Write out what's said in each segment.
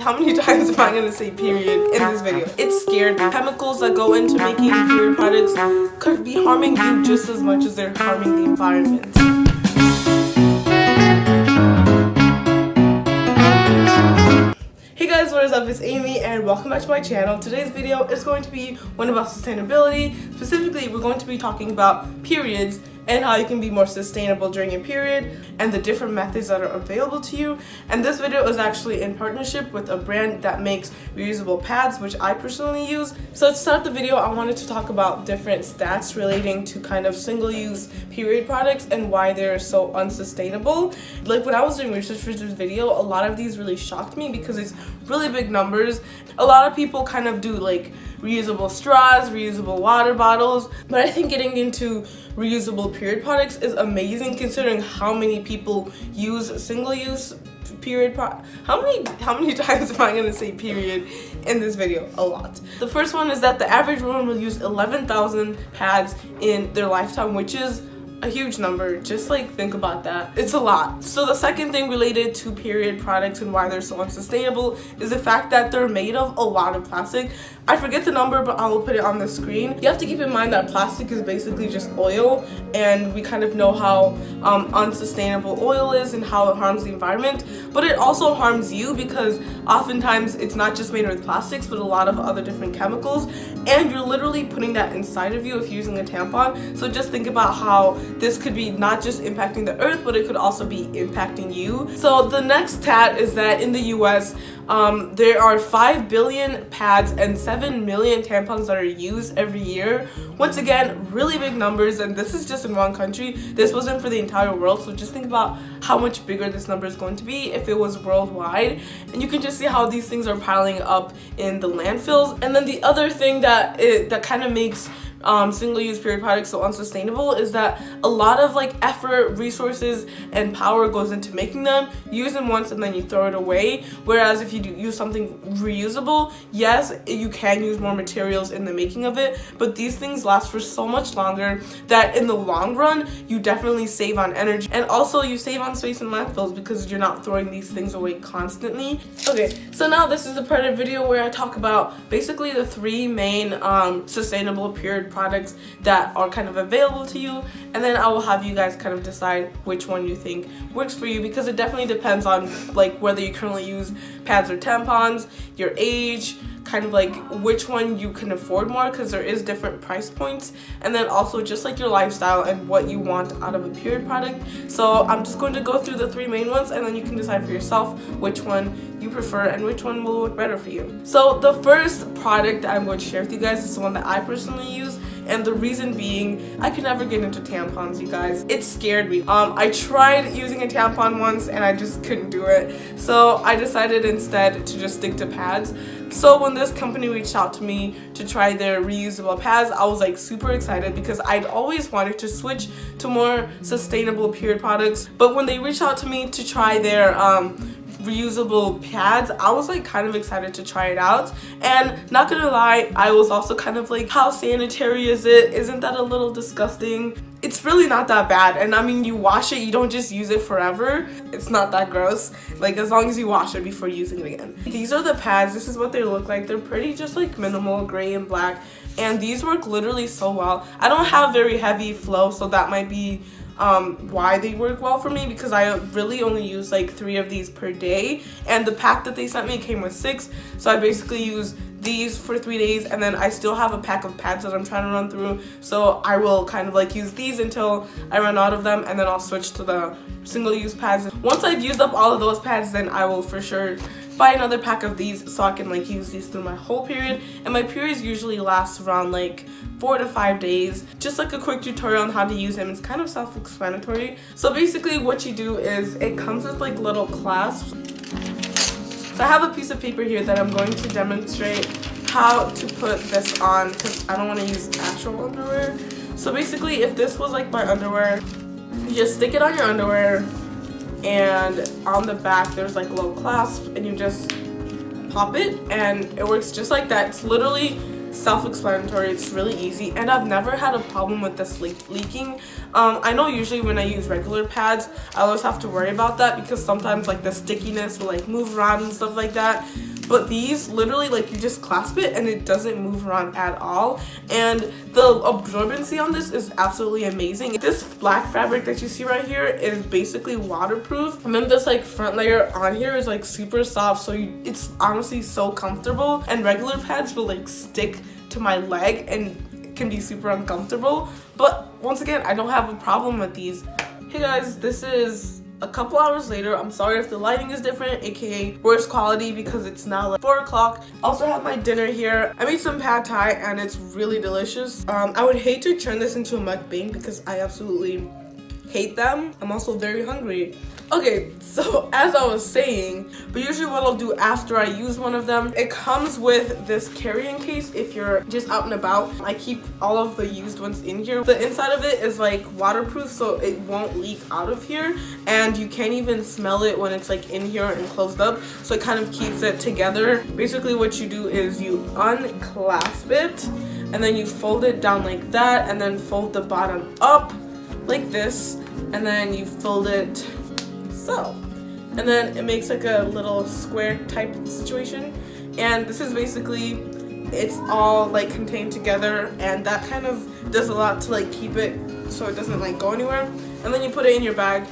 how many times am I gonna say period in this video? It's scared. Chemicals that go into making period products could be harming you just as much as they're harming the environment. Hey guys, what is up? It's Aime and welcome back to my channel. Today's video is going to be one about sustainability. Specifically, we're going to be talking about periods and how you can be more sustainable during your period and the different methods that are available to you. And this video is actually in partnership with a brand that makes reusable pads, which I personally use. So to start the video, I wanted to talk about different stats relating to kind of single-use period products and why they're so unsustainable. Like when I was doing research for this video, a lot of these really shocked me because it's really big numbers. A lot of people kind of do like reusable straws, reusable water bottles. But I think getting into reusable period products is amazing considering how many people use single-use period pro how many how many times am I gonna say period in this video a lot the first one is that the average woman will use 11,000 pads in their lifetime which is a huge number. Just like think about that. It's a lot. So the second thing related to period products and why they're so unsustainable is the fact that they're made of a lot of plastic. I forget the number, but I will put it on the screen. You have to keep in mind that plastic is basically just oil and we kind of know how um, unsustainable oil is and how it harms the environment. But it also harms you because oftentimes it's not just made with plastics, but a lot of other different chemicals. And you're literally putting that inside of you if you're using a tampon. So just think about how this could be not just impacting the earth, but it could also be impacting you. So the next stat is that in the US, um, there are 5 billion pads and 7 million tampons that are used every year. Once again, really big numbers, and this is just in one country. This wasn't for the entire world, so just think about how much bigger this number is going to be if it was worldwide. And you can just see how these things are piling up in the landfills. And then the other thing that it, that kind of makes um, single-use period products so unsustainable is that a lot of like effort, resources, and power goes into making them. use them once and then you throw it away. Whereas if you do use something reusable, yes, you can use more materials in the making of it, but these things last for so much longer that in the long run, you definitely save on energy. And also you save on space in landfills because you're not throwing these things away constantly. Okay, so now this is the part of the video where I talk about basically the three main um, sustainable period products that are kind of available to you and then I will have you guys kind of decide which one you think works for you because it definitely depends on like whether you currently use pads or tampons, your age, kind of like which one you can afford more because there is different price points. And then also just like your lifestyle and what you want out of a period product. So i'm just going to go through the three main ones and then you can decide for yourself which one you prefer and which one will work better for you. So the first product i'm going to share with you guys is the one that i personally use and the reason being I could never get into tampons you guys. It scared me. Um I tried using a tampon once and I just couldn't do it. So I decided instead to just stick to pads. So when this company reached out to me to try their reusable pads I was like super excited because I'd always wanted to switch to more sustainable period products. But when they reached out to me to try their um reusable pads i was like kind of excited to try it out. And not gonna lie i was also kind of like how sanitary is it? Isn't that a little disgusting? It's really not that bad. And i mean you wash it you don't just use it forever. It's not that gross. Like as long as you wash it before using it again. These are the pads. This is what they look like. They're pretty just like minimal gray and black. And these work literally so well. I don't have very heavy flow so that might be um, why they work well for me because I really only use like three of these per day and the pack that they sent me came with six so I basically use these for three days and then I still have a pack of pads that I'm trying to run through so I will kind of like use these until I run out of them and then I'll switch to the single use pads. Once I've used up all of those pads then I will for sure buy another pack of these so I can like use these through my whole period. And my periods usually last around like four to five days. Just like a quick tutorial on how to use them. It's kind of self-explanatory. So basically what you do is it comes with like little clasps. So I have a piece of paper here that I'm going to demonstrate how to put this on because I don't want to use actual underwear. So basically if this was like my underwear you just stick it on your underwear and on the back there's like a little clasp and you just pop it and it works just like that. It's literally self-explanatory. It's really easy and I've never had a problem with this le leaking. Um, I know usually when I use regular pads I always have to worry about that because sometimes like the stickiness will like move around and stuff like that but these literally like you just clasp it and it doesn't move around at all. And the absorbency on this is absolutely amazing. This black fabric that you see right here is basically waterproof. And then this like front layer on here is like super soft. So you, it's honestly so comfortable. And regular pads will like stick to my leg and can be super uncomfortable. But once again I don't have a problem with these. Hey guys this is a couple hours later i'm sorry if the lighting is different aka worse quality because it's now like four o'clock. Also have my dinner here. I made some pad thai and it's really delicious. Um i would hate to turn this into a mukbang because i absolutely hate them. I'm also very hungry Okay, so as I was saying, but usually what I'll do after I use one of them, it comes with this carrying case if you're just out and about. I keep all of the used ones in here. The inside of it is like waterproof so it won't leak out of here and you can't even smell it when it's like in here and closed up so it kind of keeps it together. Basically what you do is you unclasp it and then you fold it down like that and then fold the bottom up like this and then you fold it so. And then it makes like a little square type situation. And this is basically, it's all like contained together and that kind of does a lot to like keep it so it doesn't like go anywhere. And then you put it in your bag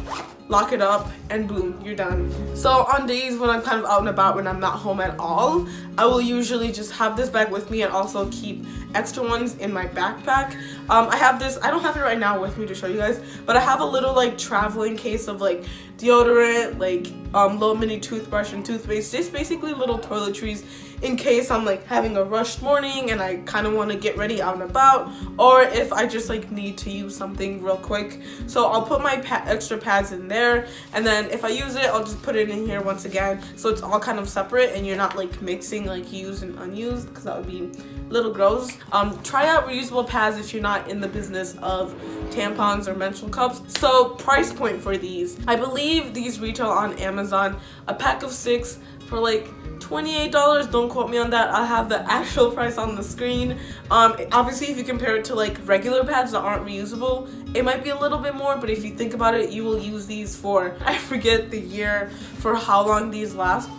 lock it up, and boom, you're done. So on days when I'm kind of out and about, when I'm not home at all, I will usually just have this bag with me and also keep extra ones in my backpack. Um, I have this, I don't have it right now with me to show you guys, but I have a little like traveling case of like deodorant, like um, little mini toothbrush and toothpaste, just basically little toiletries in case I'm like having a rushed morning and I kind of want to get ready out and about or if I just like need to use something real quick. So I'll put my pa extra pads in there and then if I use it I'll just put it in here once again so it's all kind of separate and you're not like mixing like used and unused because that would be little gross. Um, try out reusable pads if you're not in the business of tampons or menstrual cups. So price point for these. I believe these retail on Amazon a pack of six for like $28 don't quote me on that. I have the actual price on the screen. Um obviously if you compare it to like regular pads that aren't reusable it might be a little bit more but if you think about it you will use these for i forget the year for how long these last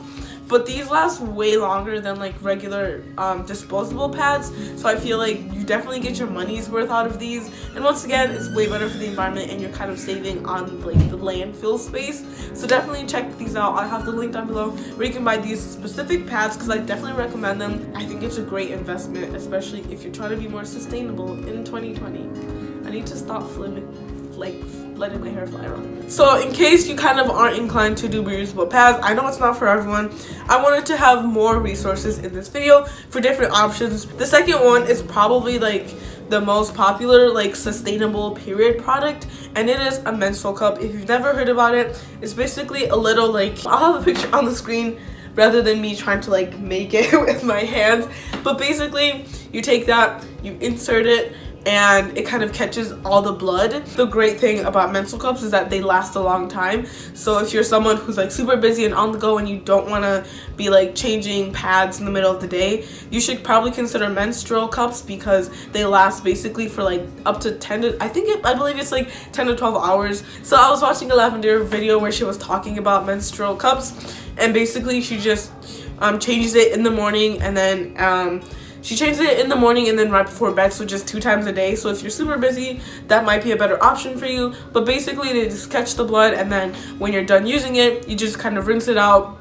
but these last way longer than like regular um, disposable pads so I feel like you definitely get your money's worth out of these. And once again it's way better for the environment and you're kind of saving on like the landfill space. So definitely check these out. I'll have the link down below where you can buy these specific pads because I definitely recommend them. I think it's a great investment especially if you're trying to be more sustainable in 2020 I need to stop flipping like letting my hair fly around. So in case you kind of aren't inclined to do reusable pads, I know it's not for everyone. I wanted to have more resources in this video for different options. The second one is probably like the most popular like sustainable period product and it is a menstrual cup if you've never heard about it it's basically a little like i'll have a picture on the screen rather than me trying to like make it with my hands but basically you take that you insert it and it kind of catches all the blood. The great thing about menstrual cups is that they last a long time. So if you're someone who's like super busy and on the go and you don't want to be like changing pads in the middle of the day, you should probably consider menstrual cups because they last basically for like up to 10 to, I think it, I believe it's like 10 to 12 hours. So I was watching a Lavender video where she was talking about menstrual cups and basically she just um, changes it in the morning and then um, she changes it in the morning and then right before bed, so just two times a day. So if you're super busy, that might be a better option for you. But basically, they just catch the blood and then when you're done using it, you just kind of rinse it out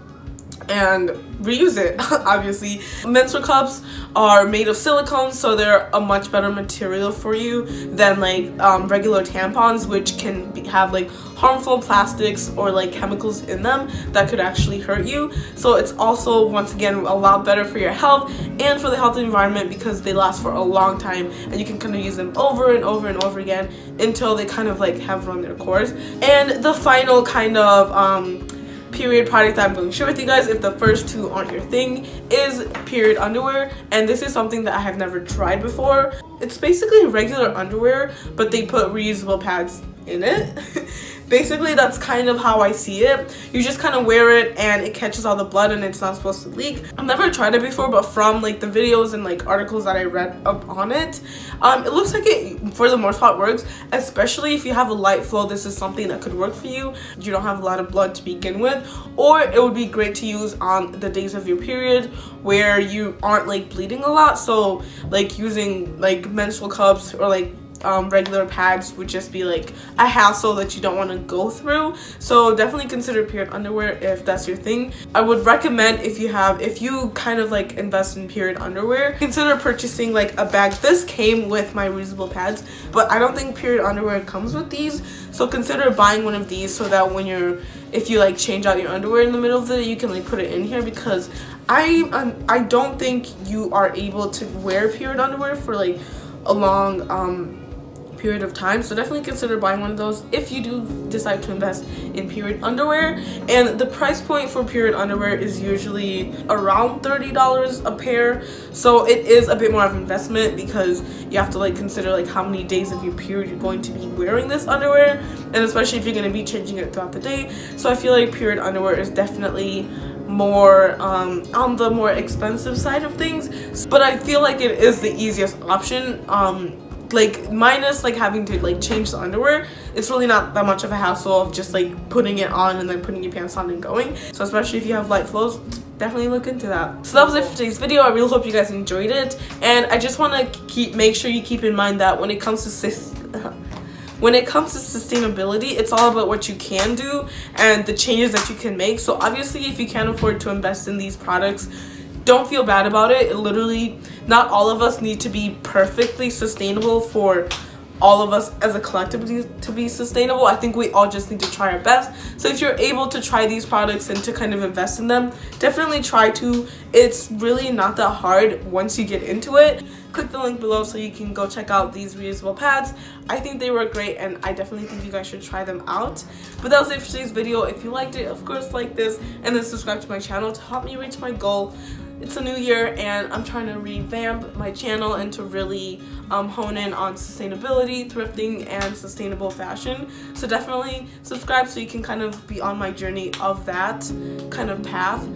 and reuse it obviously. Menstrual cups are made of silicone so they're a much better material for you than like um, regular tampons which can be, have like harmful plastics or like chemicals in them that could actually hurt you. So it's also once again a lot better for your health and for the healthy environment because they last for a long time and you can kind of use them over and over and over again until they kind of like have run their course. And the final kind of um, period product I'm going to share with you guys if the first two aren't your thing is period underwear and this is something that I have never tried before. It's basically regular underwear but they put reusable pads in it. basically that's kind of how I see it. You just kind of wear it and it catches all the blood and it's not supposed to leak. I've never tried it before but from like the videos and like articles that I read up on it, um, it looks like it for the most part works, especially if you have a light flow. This is something that could work for you. You don't have a lot of blood to begin with or it would be great to use on the days of your period where you aren't like bleeding a lot. So like using like menstrual cups or like um, regular pads would just be like a hassle that you don't want to go through. So definitely consider period underwear if that's your thing. I would recommend if you have if you kind of like invest in period underwear consider purchasing like a bag. This came with my reusable pads but i don't think period underwear comes with these. So consider buying one of these so that when you're if you like change out your underwear in the middle of the day you can like put it in here because i um, i don't think you are able to wear period underwear for like a long um period of time. So definitely consider buying one of those if you do decide to invest in period underwear. And the price point for period underwear is usually around $30 a pair. So it is a bit more of an investment because you have to like consider like how many days of your period you're going to be wearing this underwear. And especially if you're going to be changing it throughout the day. So I feel like period underwear is definitely more um, on the more expensive side of things. But I feel like it is the easiest option um, like minus like having to like change the underwear it's really not that much of a hassle of just like putting it on and then putting your pants on and going. So especially if you have light flows definitely look into that. So that was it for today's video. I really hope you guys enjoyed it. And i just want to keep make sure you keep in mind that when it comes to when it comes to sustainability it's all about what you can do and the changes that you can make. So obviously if you can't afford to invest in these products don't feel bad about it. it literally not all of us need to be perfectly sustainable for all of us as a collective to be sustainable. I think we all just need to try our best. So if you're able to try these products and to kind of invest in them, definitely try to. It's really not that hard once you get into it. Click the link below so you can go check out these reusable pads. I think they work great and I definitely think you guys should try them out. But that was it for today's video. If you liked it, of course like this and then subscribe to my channel to help me reach my goal it's a new year and I'm trying to revamp my channel and to really um, hone in on sustainability, thrifting, and sustainable fashion. So definitely subscribe so you can kind of be on my journey of that kind of path.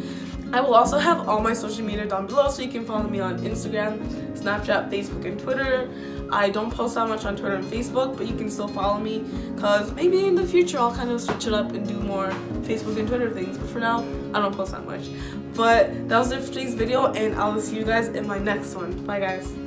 I will also have all my social media down below so you can follow me on Instagram, Snapchat, Facebook, and Twitter. I don't post that much on Twitter and Facebook, but you can still follow me because maybe in the future I'll kind of switch it up and do more Facebook and Twitter things. But for now, I don't post that much. But that was it for today's video, and I'll see you guys in my next one. Bye, guys.